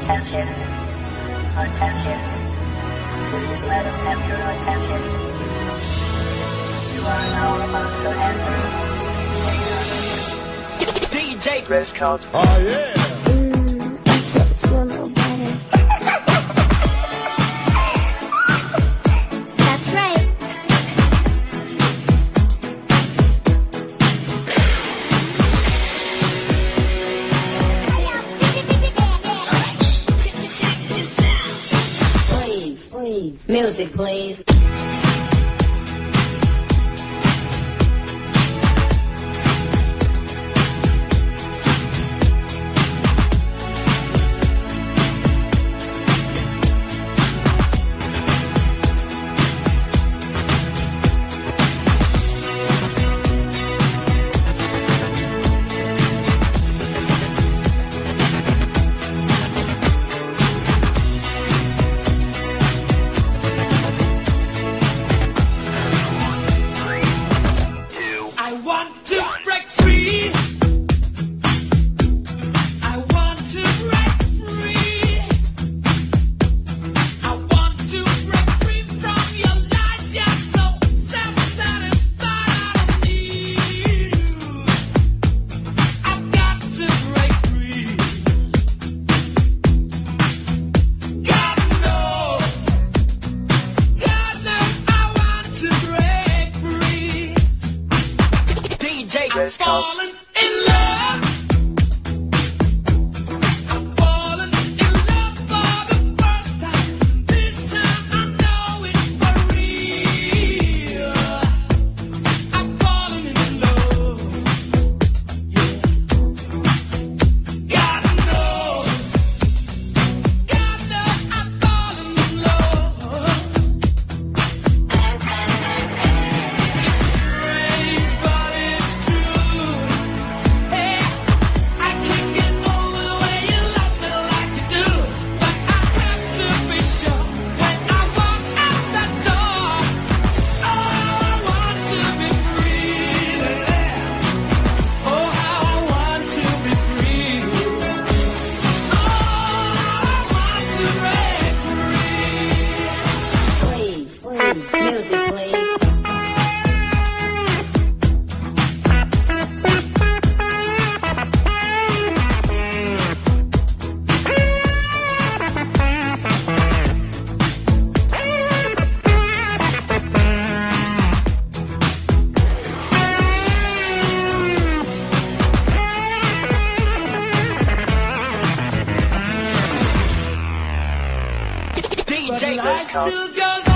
attention. Attention. Please let us have your attention. You are now about to enter. DJ Prescott. Oh, yeah. Music, please. Jake falling in love. DJ.